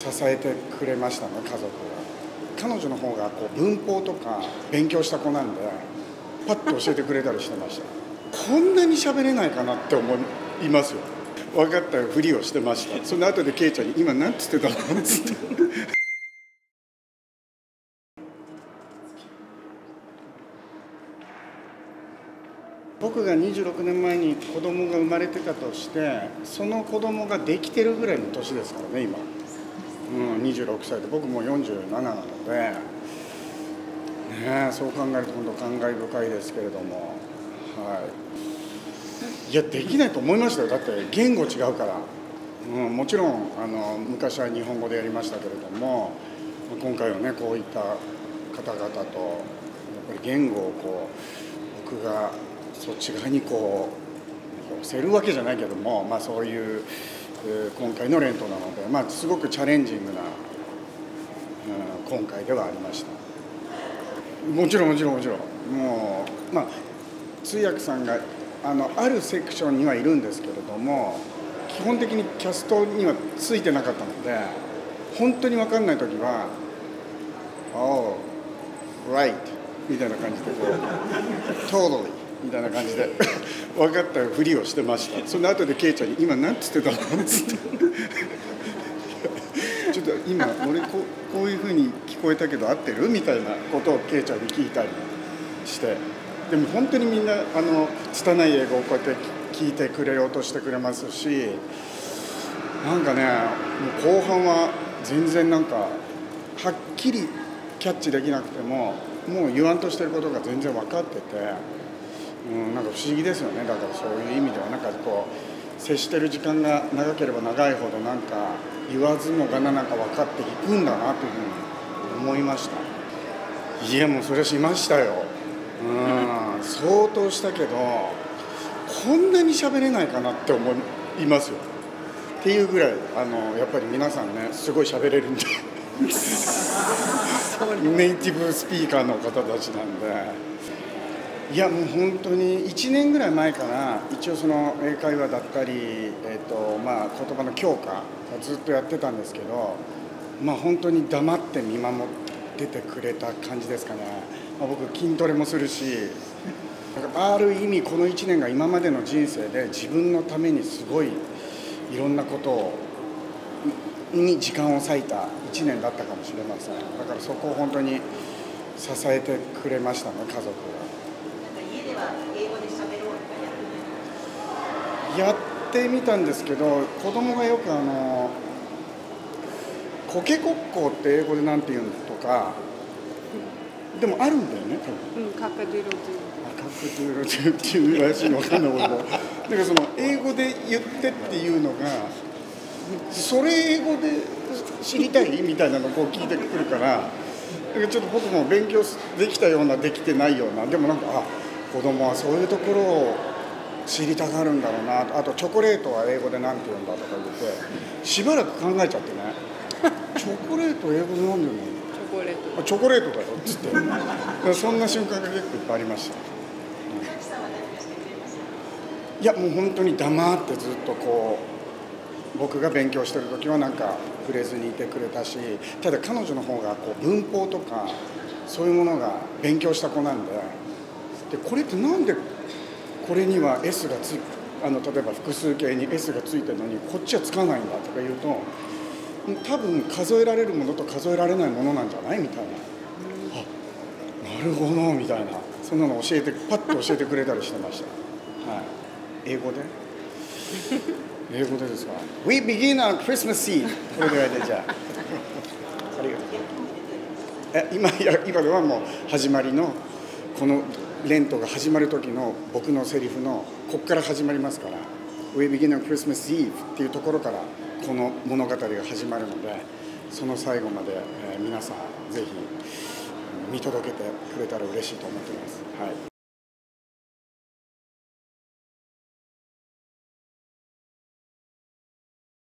支えてくれましたね家族が彼女の方がこう文法とか勉強した子なんでパッと教えてくれたりしてました。こんなに喋れないかなって思いますよ。分かったふりをしてました。その後でケイちゃんに「今何つってたの?」っつって。僕が26年前に子供が生まれてたとしてその子供ができてるぐらいの年ですからね今、うん、26歳で僕も47なので、ね、そう考えると本当感慨深いですけれども、はい、いやできないと思いましたよ。だって言語違うから、うん、もちろんあの昔は日本語でやりましたけれども今回はねこういった方々とやっぱり言語をこう僕がそっち側にこう寄せるわけじゃないけども、まあ、そういう今回のレントなので、まあ、すごくチャレンジングな、うん、今回ではありました。もちろんもちろんもちろん。もうまあ通訳さんがあのあるセクションにはいるんですけれども基本的にキャストにはついてなかったので本当に分かんない時は「Oh right」みたいな感じでこう「Totally」みたいな感じで。分かったふりをしてました。その後でケイちゃんに「今何つってたの?」っつって。ちょっと今俺ここういうふうに聞こえたけど合ってる？みたいなことをケイちゃんに聞いたりして。でも本当にみんなあの拙い英語をこうやって聞いてくれようとしてくれますし。なんかねもう後半は全然なんかはっきりキャッチできなくてももう言わんとしてることが全然分かってて。うん、なんか不思議ですよね。だからそういう意味ではなんかこう接してる時間が長ければ長いほどなんか言わずもがななんか分かっていくんだなというふうに思いました。いやもうそれはしましたようん。相当したけどこんなに喋れないかなって思いますよ。っていうぐらいあのやっぱり皆さんねすごい喋れるんで。ネイティブスピーカーの方たちなんで。いやもう本当に1年ぐらい前から一応その英会話だったり、えーとまあ、言葉の強化ずっとやってたんですけど、まあ、本当に黙って見守っててくれた感じですかね、まあ、僕筋トレもするしある意味この1年が今までの人生で自分のためにすごいいろんなことをに時間を割いた1年だったかもしれません。だからそこを本当に支えてくれましたね家族が。やってみたんですけど子供がよくあの「コケコッコー」って英語で何て言うんだとかでもあるんだよね多分。うん、カカドゥロドゥ。カカドゥロドゥっていうらしいのかな俺も。だからその英語で言ってっていうのがそれ英語で知りたいみたいなのをこう聞いてくるから。だからちょっと僕も勉強できたようなできてないようなでもなんかあ子供はそういうところを知りたがるんだろうな。あとチョコレートは英語で何て言うんだとか言ってしばらく考えちゃってね。チョコレート英語で何て言うのチョコレート。チョコレートだよっつって。そんな瞬間が結構いっぱいありました、いやもう本当に黙ってずっとこう僕が勉強してる時はなんか触れずにいてくれたしただ彼女の方がこう文法とかそういうものが勉強した子なんででこれってなんでこれには S がつあの例えば複数形に S がついてるのにこっちはつかないんだとか言うと多分数えられるものと数えられないものなんじゃないみたいな、あなるほどみたいな。そんなの教えてパッと教えてくれたりしてました、はい、英語で？英語でですか？We begin on Christmas Eve これぐらいでじゃあ。ありがとう。え今今ではもう始まりのこのレントが始まる時の僕のセリフのここから始まりますから「We begin on Christmas Eve」っていうところからこの物語が始まるのでその最後まで、え、皆さんぜひ見届けてくれたら嬉しいと思っています。はい